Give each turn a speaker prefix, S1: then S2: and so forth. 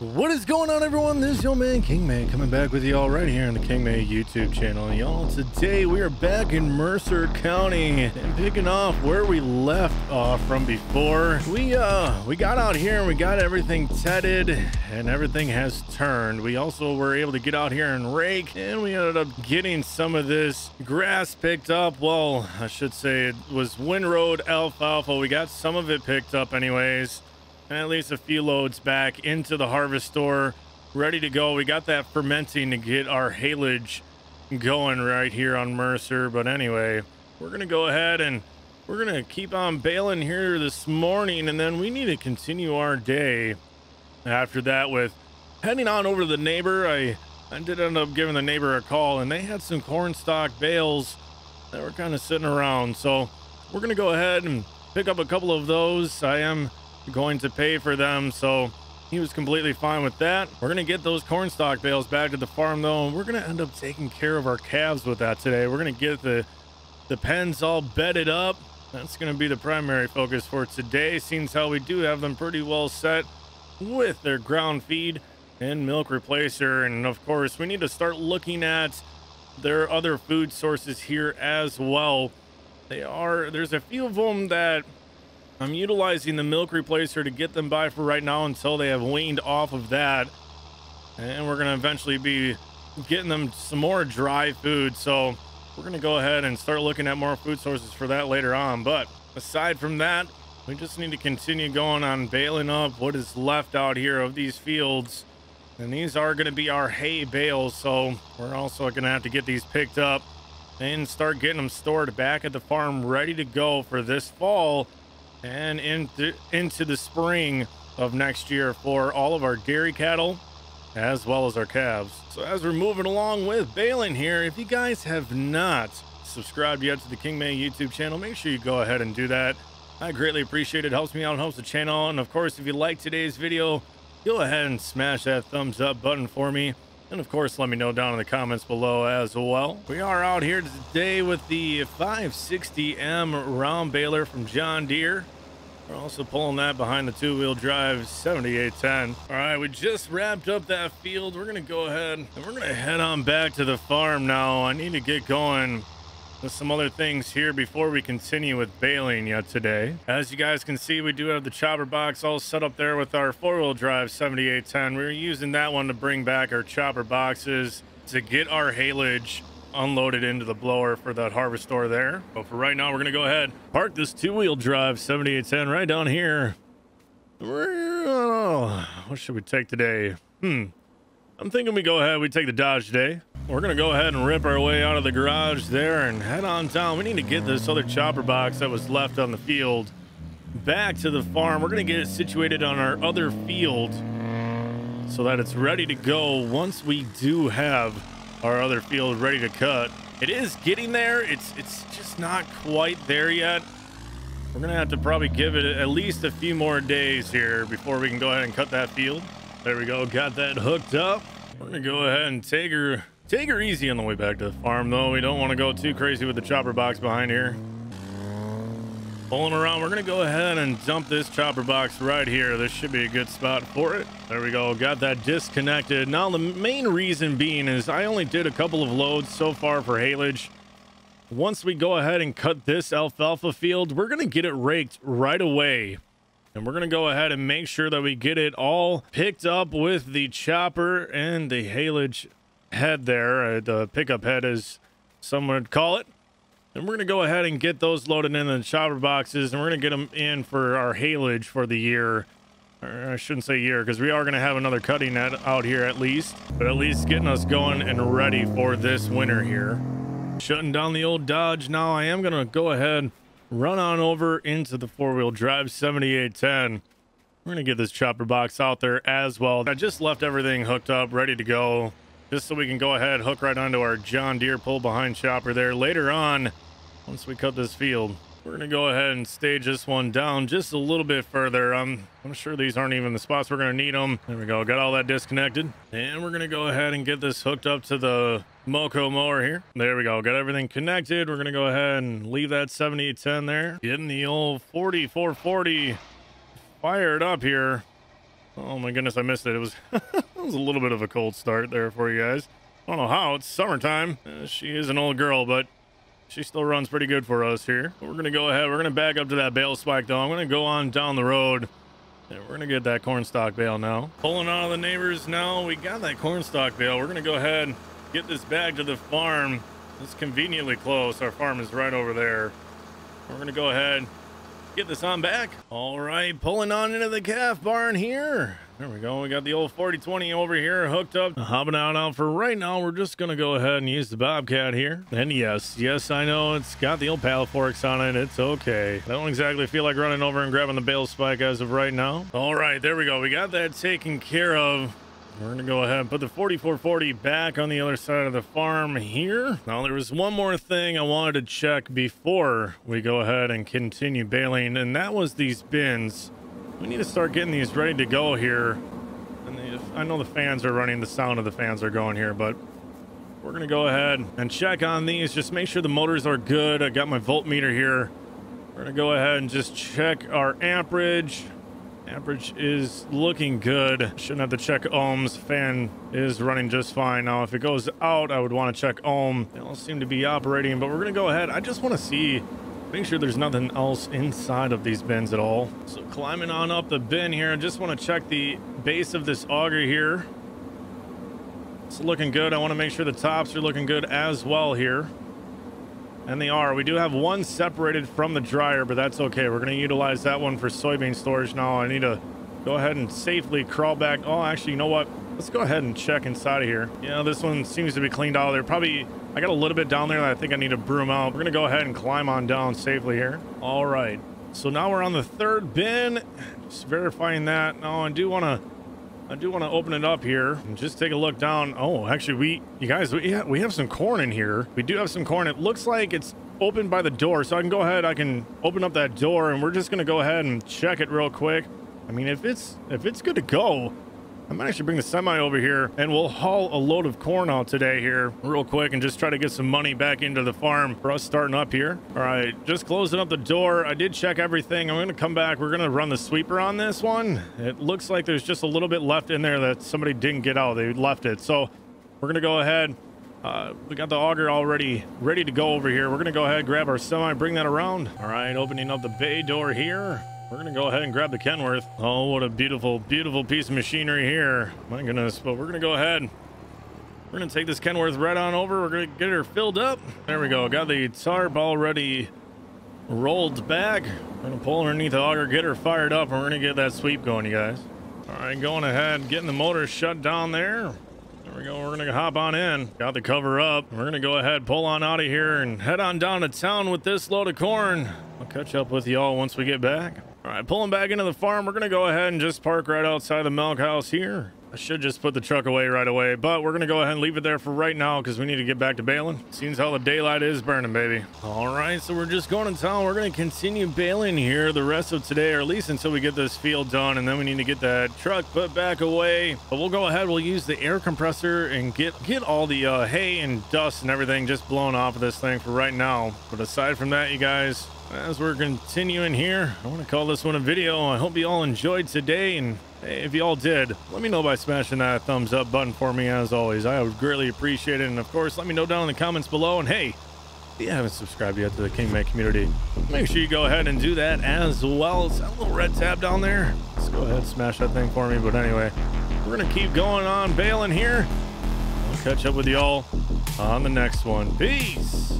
S1: What is going on everyone? This is your man King May coming back with y'all right here on the King May YouTube channel. Y'all, today we are back in Mercer County and picking off where we left off from before. We uh we got out here and we got everything tedded and everything has turned. We also were able to get out here and rake and we ended up getting some of this grass picked up. Well, I should say it was windrowed alfalfa. We got some of it picked up anyways and at least a few loads back into the Harvestore ready to go. We got that fermenting to get our haylage going right here on mercer. But anyway we're gonna go ahead and we're gonna keep on baling here this morning and then we need to continue our day after that with heading on over to the neighbor. I i did end up giving the neighbor a call and they had some corn stalk bales that were kind of sitting around. So we're gonna go ahead and pick up a couple of those. I am going to pay for them. So he was completely fine with that. We're going to get those corn stalk bales back to the farm though. And we're going to end up taking care of our calves with that today. We're going to get the, the pens all bedded up. That's going to be the primary focus for today. Seems how we do have them pretty well set with their ground feed and milk replacer. And of course, we need to start looking at their other food sources here as well. They are, there's a few of them that I'm utilizing the milk replacer to get them by for right now until they have weaned off of that. And we're going to eventually be getting them some more dry food. So we're going to go ahead and start looking at more food sources for that later on. But aside from that, we just need to continue going on baling up what is left out here of these fields. And these are going to be our hay bales. So we're also going to have to get these picked up and start getting them stored back at the farm ready to go for this fall and into, into the spring of next year for all of our dairy cattle as well as our calves. So as we're moving along with baling here, if you guys have not subscribed yet to the King May YouTube channel, make sure you go ahead and do that. I greatly appreciate it. Helps me out helps the channel. And of course, if you like today's video, go ahead and smash that thumbs up button for me. And of course, let me know down in the comments below as well. We are out here today with the 560M round baler from John Deere. We're also pulling that behind the two-wheel drive 7810. All right, we just wrapped up that field. We're going to go ahead and we're going to head on back to the farm now. I need to get going with some other things here before we continue with baling yet today. As you guys can see, we do have the chopper box all set up there with our four-wheel drive 7810. We are using that one to bring back our chopper boxes to get our haylage unloaded into the blower for that Harvestore there. But for right now, we're going to go ahead, park this two-wheel drive 7810 right down here. What should we take today? Hmm. I'm thinking we go ahead, we take the Dodge today. We're to go ahead and rip our way out of the garage there and head on down. We need to get this other chopper box that was left on the field back to the farm. We're to get it situated on our other field so that it's ready to go once we do have our other field ready to cut. It is getting there. It's it's just not quite there yet. We're gonna have to probably give it at least a few more days here before we can go ahead and cut that field. There we go. Got that hooked up. We're gonna go ahead and take her take her easy on the way back to the farm though. We don't want to go too crazy with the chopper box behind here pulling around. We're going to go ahead and dump this chopper box right here. This should be a good spot for it. There we go. Got that disconnected. Now, the main reason being is I only did a couple of loads so far for haylage. Once we go ahead and cut this alfalfa field, we're going to get it raked right away. And we're going to go ahead and make sure that we get it all picked up with the chopper and the haylage head there. Uh, the pickup head, as some would call it. And we're going to go ahead and get those loaded in the chopper boxes, and we're going to get them in for our haylage for the year. Or I shouldn't say year, because we are going to have another cutting net out here at least. But at least getting us going and ready for this winter here. Shutting down the old Dodge now. I am going to go ahead, run on over into the four-wheel drive 7810. We're going to get this chopper box out there as well. I just left everything hooked up, ready to go just so we can go ahead hook right onto our John Deere pull behind chopper there later on once we cut this field. We're to go ahead and stage this one down just a little bit further. I'm, I'm sure these aren't even the spots we're to need them. There we go. Got all that disconnected. And we're to go ahead and get this hooked up to the Moco mower here. There we go. Got everything connected. We're going to go ahead and leave that 7810 there. Getting the old 4440 fired up here. Oh my goodness, I missed it. It was, it was a little bit of a cold start there for you guys. I don't know how. It's summertime. Uh, she is an old girl, but she still runs pretty good for us here. We're going to go ahead. We're going to back up to that bale spike, though. I'm going to go on down the road. And we're going to get that cornstalk bale now. Pulling out of the neighbors now. We got that cornstalk bale. We're going to go ahead and get this bag to the farm. It's conveniently close. Our farm is right over there. We're going to go ahead get this on back. All right, pulling on into the calf barn here. There we go. We got the old 4020 over here hooked up. Hopping out now for right now. We're just going to go ahead and use the Bobcat here. And yes, yes, I know it's got the old paddle forks on it. It's okay. I don't exactly feel like running over and grabbing the bale spike as of right now. All right, there we go. We got that taken care of. We're going to go ahead and put the 4440 back on the other side of the farm here. Now, there was one more thing I wanted to check before we go ahead and continue baling, and that was these bins. We need to start getting these ready to go here. And the, I know the fans are running, the sound of the fans are going here, but we're going to go ahead and check on these. Just make sure the motors are good. I got my voltmeter here. We're going to go ahead and just check our amperage. Amperage is looking good. Shouldn't have to check ohms. Fan is running just fine. Now, if it goes out, I would want to check ohm. They all seem to be operating, but we're going to go ahead. I just want to see, make sure there's nothing else inside of these bins at all. So climbing on up the bin here, I just want to check the base of this auger here. It's looking good. I want to make sure the tops are looking good as well here. And they are. We do have one separated from the dryer, but that's okay. We're going to utilize that one for soybean storage now. I need to go ahead and safely crawl back. Oh, actually, you know what? Let's go ahead and check inside of here. Yeah, this one seems to be cleaned out. There probably, I got a little bit down there that I think I need to broom out. We're going to go ahead and climb on down safely here. All right. So now we're on the third bin. Just verifying that. Now I do want to I do want to open it up here and just take a look down. Oh, actually, we, you guys, we have, we have some corn in here. We do have some corn. It looks like it's open by the door, so I can go ahead. I can open up that door, and we're just going to go ahead and check it real quick. I mean, if it's if it's good to go, I might actually bring the semi over here and we'll haul a load of corn out today here real quick and just try to get some money back into the farm for us starting up here. All right, just closing up the door. I did check everything. I'm going to come back. We're going to run the sweeper on this one. It looks like there's just a little bit left in there that somebody didn't get out. They left it. So we're going to go ahead. Uh, we got the auger already ready to go over here. We're going to go ahead, grab our semi, bring that around. All right, opening up the bay door here. We're going to go ahead and grab the Kenworth. Oh, what a beautiful, beautiful piece of machinery here. My goodness. But we're going to go ahead. We're going to take this Kenworth right on over. We're going to get her filled up. There we go. Got the tarp already rolled back. We're going to pull underneath the auger, get her fired up, and we're going to get that sweep going, you guys. All right, going ahead, getting the motor shut down there. There we go. We're going to hop on in. Got the cover up. We're going to go ahead, pull on out of here, and head on down to town with this load of corn. I'll catch up with y'all once we get back. Right, pulling back into the farm. We're going to go ahead and just park right outside the milk house here. I should just put the truck away right away, but we're going to go ahead and leave it there for right now because we need to get back to baling. Seems how the daylight is burning, baby. All right, so we're just going to town. We're going to continue baling here the rest of today, or at least until we get this field done, and then we need to get that truck put back away. But we'll go ahead. We'll use the air compressor and get, get all the uh, hay and dust and everything just blown off of this thing for right now. But aside from that, you guys, as we're continuing here, I want to call this one a video. I hope you all enjoyed today, and if you all did, let me know by smashing that thumbs up button for me as always. I would greatly appreciate it, and of course, let me know down in the comments below, and hey, if you haven't subscribed yet to the King May community, make sure you go ahead and do that as well. It's that little red tab down there. Let's go ahead and smash that thing for me, but anyway, we're going to keep going on baling here. I'll catch up with y'all on the next one. Peace!